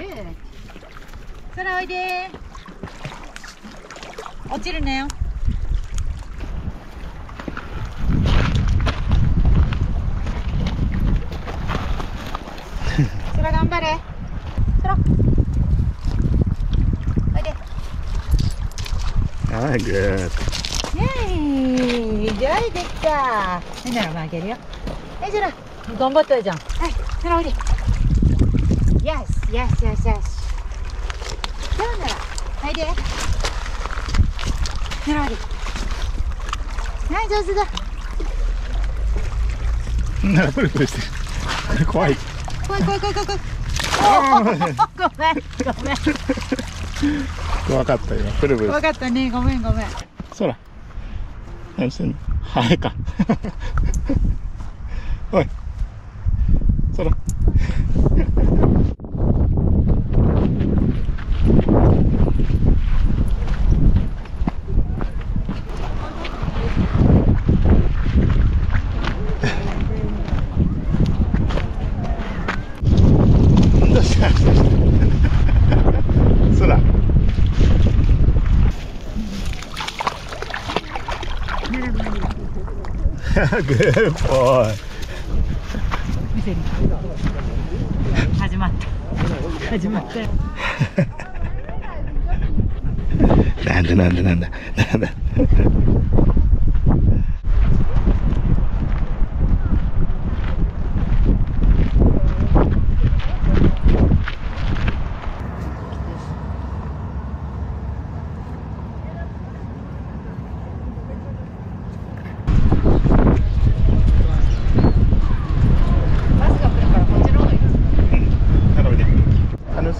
good 空おいで落ちるなよ空頑張れ空おいでああ、グッイェーイ上位できたはいならもあげるよはいそら頑張ったじゃんはいそらおいで Yes, yes, yes, yes なら?はいでそらはい上手だならプルプルしてる。怖い。怖い怖い怖い怖い怖いごめんごめん怖かった今。プルプル怖。かったねごめんごめんそら。何してんの？ハエか。おい。そら。Good boy. 見せる始まった始まったよなんだなんだなんだなんだ。いね。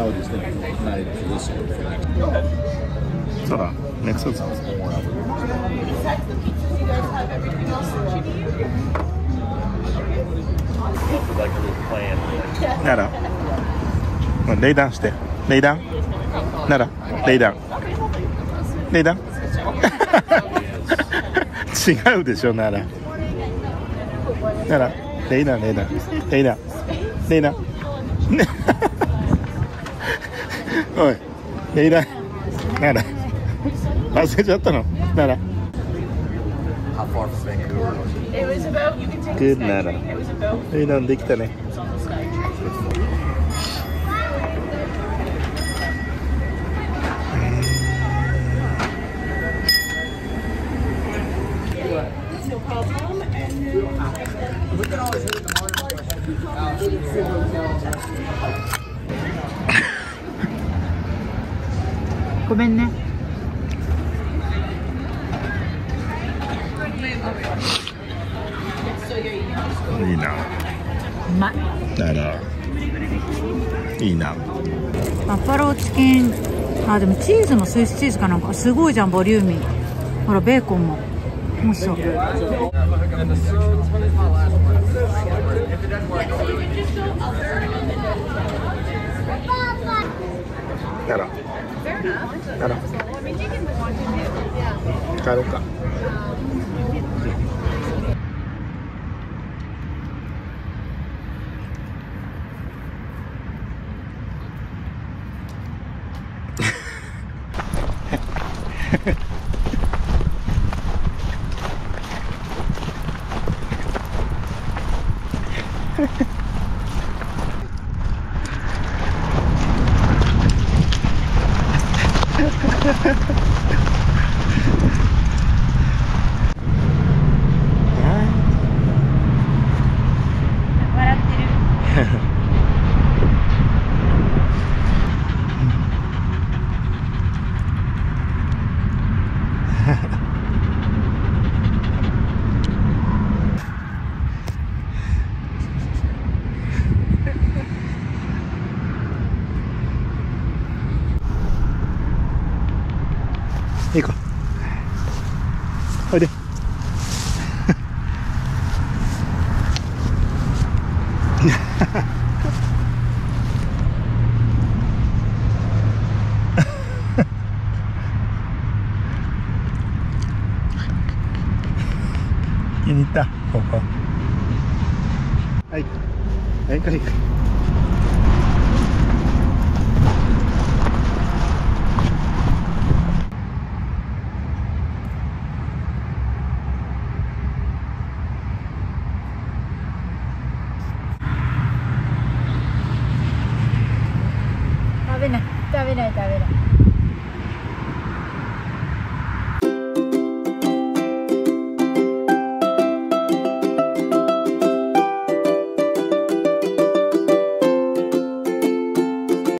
I would just think not even for this one. そうだ。Next one. Besides the pizzas, you guys have everything else that you need. Like a little plan. なら。まあレイダウンして。レイダウン。なら。レイダウン。レイダウン。違うでしょ、なら。 なら。レイダウン、レイダウン。レイダウン。レイダウン。ね おい。レイダウン。なら。忘れちゃったの？なら。How far from Vancouver was it? ごめんね。いいな。うまい。なら。いいな。バッファローチキン。あ、でもチーズもスイスチーズかなんか。すごいじゃん、ボリューミー。ほら、ベーコンも。もうそう。なら。Claro. Claro, claro. Ha ha ha. Ha ha ha. おいで。気に入ったここはい。はいはい pradera.